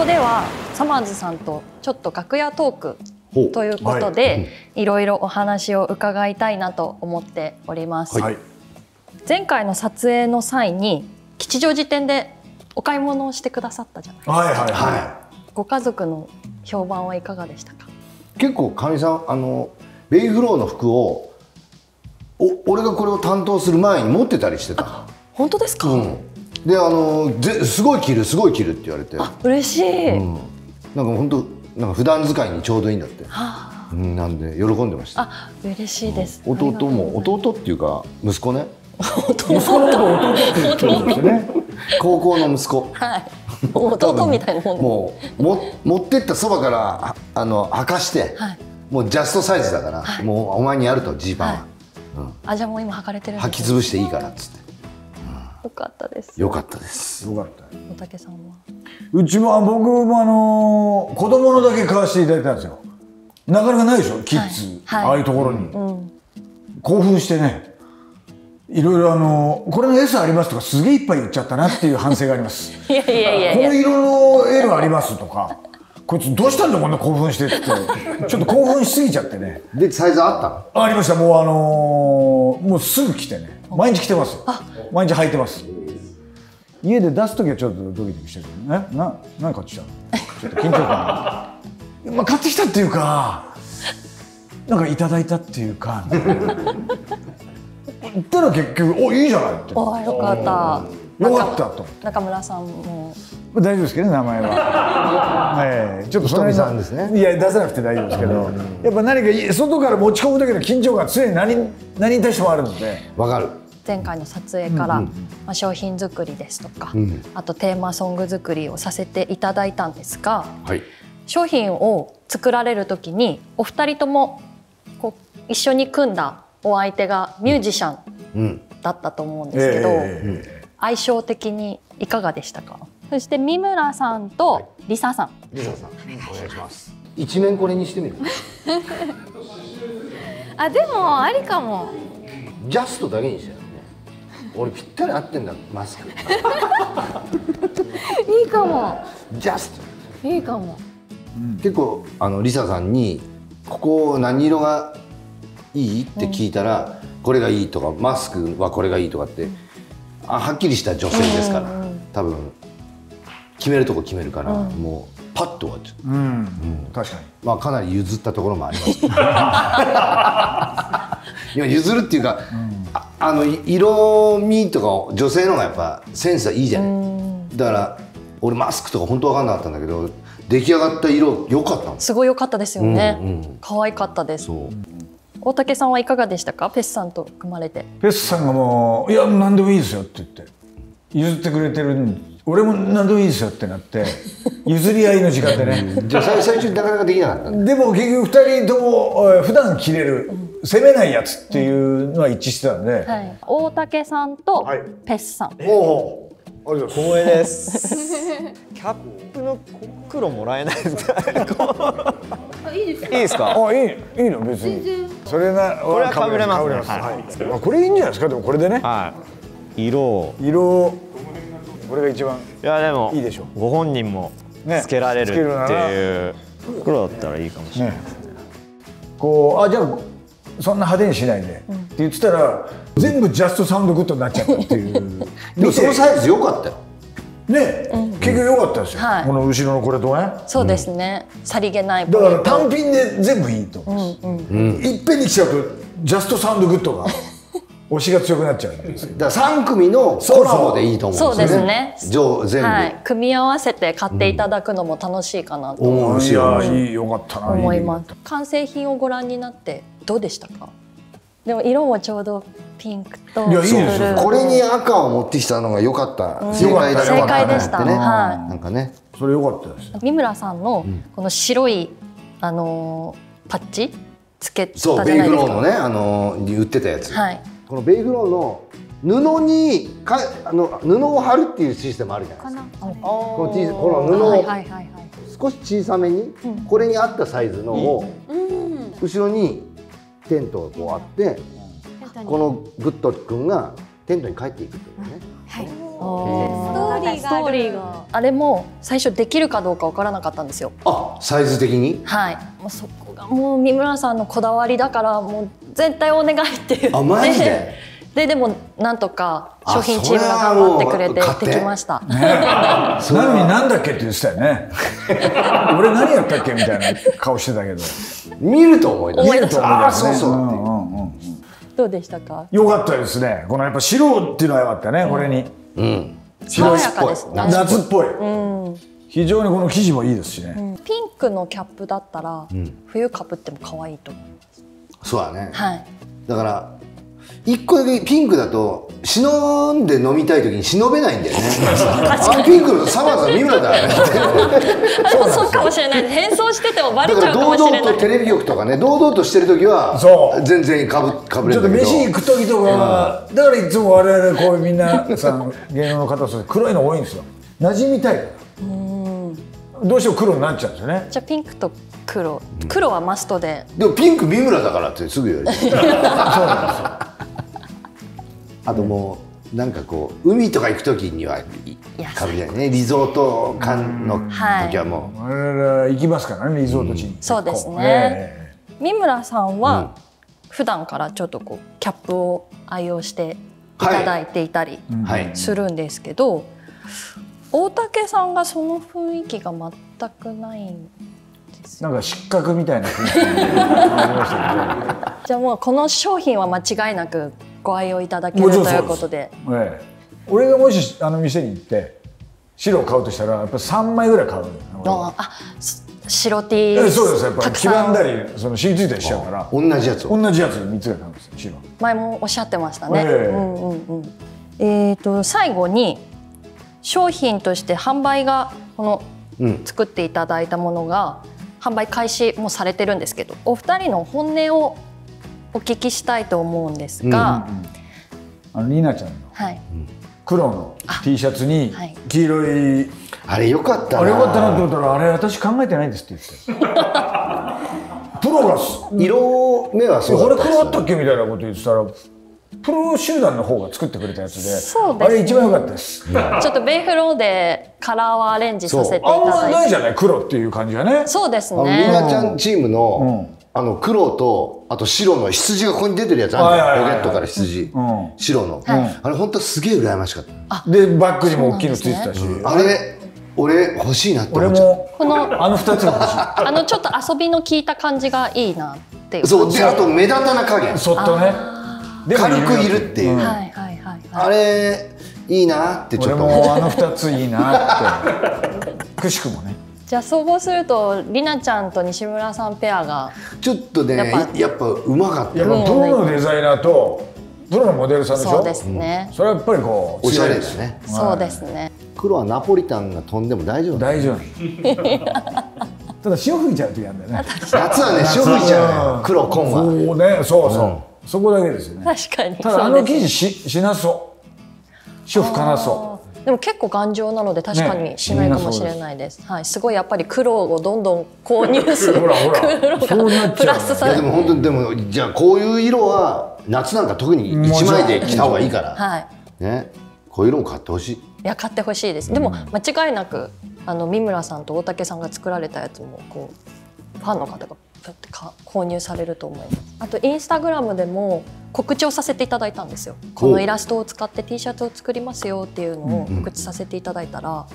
こではサマーズさんとちょっと楽屋トークということで、い、ろいろお話を伺いたいなと思っております。はい前回の撮影の際に吉祥寺店でお買い物をしてくださったじゃないですか。はいはいははご家族の評判はいかがでしたか？い結構かみさんあのベイフローの服をお俺がこれを担当する前に持ってたりしてた本当ですか？うんであのぜすごい着るすごい着るって言われて。嬉しい。うん、なんか本当なんか普段使いにちょうどいいんだって、はあ、うん、なんで喜んでました。あ、嬉しいです。うございます。弟っていうか息子ね。い。息子のことを弟って言ってるんですよね。高校の息子。はい。弟みたいなもんで。もうも持ってったそばからああの履かして、はい。もうジャストサイズだから、はい。もうお前にやるとジーパンは、はい。あ、じゃあもう今履かれてる履き潰していいからっつってよかったです。よかったですよかった。おたけさんは？うちも僕もあの子供のだけ買わせていただいたんですよ。なかなかないでしょ？キッズ、はいああいうところに、うん。興奮してね。いろいろあのこれの S ありますとかすげえいっぱい言っちゃったなっていう反省があります。いやいやいやいや。この色の L ありますとか。こいつどうしたんだこんな興奮してってちょっと興奮しすぎちゃってねでサイズあったの？ありましたもうあのーもうすぐ来てね毎日来てますよ毎日履いてます。家で出す時はちょっとドキドキしてるけどね。な何買ってきたの？ちょっと緊張感。がまあ買ってきたっていうかなんかいただいたっていうか。言ったら結局「おいいじゃない」って。おーよかった。よかったと。中村さんも。大丈夫ですけどね名前は、ええ。ちょっとその辺のひとみさんですね。いや出さなくて大丈夫ですけど、やっぱ何かい外から持ち込む時の緊張感常に何何に対してもあるので。わかる前回の撮影から、まあ、商品作りですとか、あとテーマソング作りをさせていただいたんですがはい。商品を作られる時にお二人ともこう一緒に組んだお相手がミュージシャンうん。だったと思うんですけど、え相性的にいかがでしたか？そして三村さんとリサさん、リサさんお願いします。一面これにしてみる？あでもありかも。ジャストだけにして俺ぴったり合ってんだマスク。いいかも。ジャストいいかも。結構あのリサさんに「ここ何色がいい?」って聞いたら、これがいいとかマスクはこれがいいとかってあはっきりした女性ですから、多分決めるとこ決めるから、もうパッと終わっちゃう。えうん、確かに。まあかなり譲ったところもあります。けどいや譲るっていうか、ああのい色味とか女性の方がやっぱセンスはいいじゃない、だから俺マスクとか本当分かんなかったんだけど出来上がった色良かったすすごい良かったですよね、うんうん。可愛かったです。大竹さんはいかがでしたか？ペスさんと組まれて。ペスさんがもう「いや何でもいいですよ」って言って。譲ってくれてるん俺も何でもいいですよってなって 譲り合いの時間でね。じゃあ最最初になかなかできなかったでも結局2人ともえー普段着れる攻めないやつっていうのは一致してたんで、はい、大竹さんとはい。ペスさん、おおありがとうござい光栄です。キャップの黒もらえないですか。いいですか？いいですか？あいいいいの別に。それなこれは被れますね。被れます。はい。はい。あこれいいんじゃないですか？でもこれでね。はい。色。色これが一番いやでもいいでしょご本人もね。つけられるっていう。黒だったらいいかもしれない。ね。こうあじゃあそんな派手にしないで、って言ってたら全部 Just Sound Good になっちゃったっていう。でもそのサイズ良かったよ。ね、結局良かったですよ、はい。この後ろのこれとね。そうですね、さりげないだから単品で全部いいと思うんです、いっぺんに来ちゃうと Just Sound Good が 推しが強くなっちゃうんですよ。だから3組のコラボでいいと思そううんでですすね。ね。上全部、はい、組み合わせて買っていただくのも楽しいかなと。面い白いやいいよかったな思います。完成品をご覧になってどうでしたか？でも色もちょうどピンクといやいいですよ。ブルー。これに赤を持ってきたのが良かった、正解だった正解でした。ね、はい。なんかね。それ良かったです。三村さんのこの白い、あのーパッチ？つけたじそうゃないですか。ベイフローのねあのに売ってたやつ、はい。このベイフローの布にかあの布を貼るっていうシステムあるじゃないですか。このこの布を少し小さめに、これに合ったサイズのを、後ろにテントがこうあって、この Good 君がテントに帰っていくっていうね、ストーリーがある。あれも最初できるかどうかわからなかったんですよ。あサイズ的に？はい。もうそこがもう三村さんのこだわりだからもう絶対お願いって言って。あマジで？ででもなんとかあ商品チームが頑張ってくれてできました。なのになんだっけって言ってたよね。俺何やったっけみたいな顔してたけど。見ると思い出す。思い出すああそうそう。うんうんうんどうでしたか？よかったですね。このやっぱ白っていうのはよかったねこれに。うん。爽やかですね。夏っぽい。うん。非常にこの生地もいいですしね。ピンクのキャップだったら、冬かぶっても可愛いと思う。そうだね。はい。だから一個だけピンクだと忍んで飲みたい時に忍べないんだよね。あピンクのサマーズの三村だね。そうかもしれない。です。変装しててもバレだからちゃうかも堂しれない。々とテレビ局とかね堂々としてる時はそう。全然かぶかぶれちょっと飯行く時とかはだからいつも我々こうみんなさん芸能の方そう黒いの多いんですよ。馴染みたいから。どうしても黒になっちゃうんですよね。じゃあピンクと黒、黒はマストで。でもピンク三村だからってすぐ言われる あともうなんかこう海とか行く時にはいやかぶりたいねリゾート感の時はもう、我々行きますからねリゾート地に、そうですね。え。三村さんは、普段からちょっとこうキャップを愛用してい。ただいていたりはい。するんですけど、大竹さんがその雰囲気が全くないんえなんか失格みたいな雰囲気がありました じゃあもうこの商品は間違いなくご愛用いただけるということで。すええ。俺がもしあの店に行って白を買うとしたらやっぱ3枚ぐらい買うああす白 T ええそうです。やっぱり黄ばんだりその染みついたりしちゃうから。同じやつを。同じやつ3つぐらい買うんですよ白。前もおっしゃってましたね。ええ。うんうんうん。えっ、と最後に商品として販売がこのうん。作っていただいたものが販売開始もされてるんですけど、お二人の本音をお聞きしたいと思うんですが、あのリナちゃんのはい。黒の T シャツにはい。黄色いあれよかったな。あれよかったなと思ったらあれ私考えてないですって言って。プロがす色目はそうこれだった黒あったっけみたいなこと言ってたらプロ集団の方が作ってくれたやつでね。あれ一番良かったです。ちょっとベイフローでカラーをアレンジさせていたあんまだいて、ないじゃない黒っていう感じがね。そうですあのみね。なちゃんチームの、あの黒とあと白の羊がここに出てるやつあるポケットから羊、ん。白の、はい。あれ本当すげえ羨ましかった。でバッグにも大きいのついてたし、あれ俺欲しいなって俺思っちゃっもこのあの二つが欲しあのちょっと遊びの効いた感じがいいなっていう。たそう。であと目立たな加減いそっとね。軽くいるっていう、はいはいはいはい。あれいいなってちょ俺っと思っちゃっもあの二ついいなって。くしくもねじゃあ総合するとりなちゃんと西村さんペアがたちょっとねややっぱっぱうまかった。プロのデザイナーとプロのモデルさんでしょ？そうですね、それはやっぱりこうおしゃれですね。そうですね。黒はナポリタンが飛んでも大丈夫大丈夫。ただ潮吹いちゃう時あるんだよね。夏はね塩吹いちゃうのよ。黒紺は。そうねそうそう、そこだけですよね。確かに。ただあの生地ししなそう。潮吹かなそうでも結構頑丈なので確かにしないかもしれないです,、はい。すごいやっぱり黒をどんどん購入する。ほらほら。黒そうなっちゃうがプラスされていやでも本当にでもじゃあこういう色は夏なんか特に1枚で着た方がいいから。はい。ね。こういう色も買ってほしい。いや買ってほしいです。でも間違いなくあの三村さんと大竹さんが作られたやつもこうファンの方がプッてか購入されると思います。あとインスタグラムでも告知をさせていただいたんですよ。このイラストを使って T シャツを作りますよっていうのを告知させていただいたら、も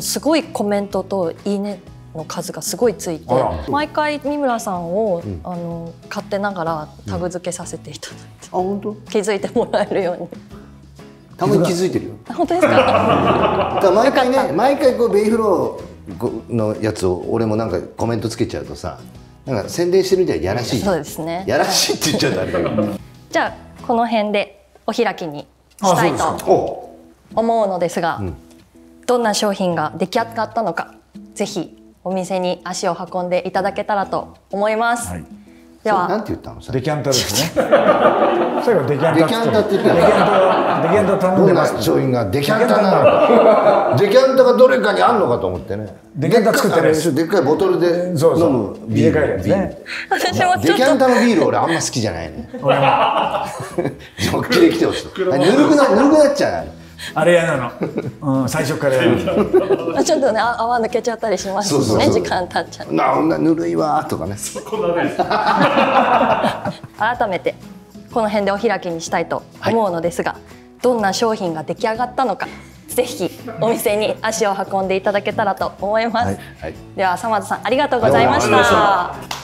うすごいコメントといいねの数がすごいついて毎回三村さんを、あの買ってながらタグ付けさせていただいて、あ本当？気づいてもらえるように。たまに気づいてるよ。本当ですか？毎回ね毎回こうベイフローのやつを俺もなんかコメントつけちゃうとさなんか宣伝してるみたいでやらしいそうですね。やらしいって言っちゃったじゃあこの辺でお開きにしたいとお思うのですがどんな商品が出来上がったのかぜひお店に足を運んでいただけたらと思います、はいでは。なんて言ったの？さデキャンタですね。最後デキャンタ。デキャンタって言ってたデキャンタデキャンタ頼んどんでますな商品がデキャンタなのデキャンタがどれかにあんのかと思ってね。デキャンタ作ってないでっかいでっかいボトルで飲む入れ替えるやつね。私もちょっと。デキャンタのビール俺あんま好きじゃないね。ジョッキで来てほしい。あぬるくなぬるくなっちゃうあれ嫌なの、うん、最初から ちょっとねあ泡抜けちゃったりしますしねそうそうそう。時間経っちゃうなあんなぬるいわとかね。改めてこの辺でお開きにしたいと思うのですが、どんな商品が出来上がったのかぜひお店に足を運んでいただけたらと思います、はい。はい。ではさまずさんありがとうございました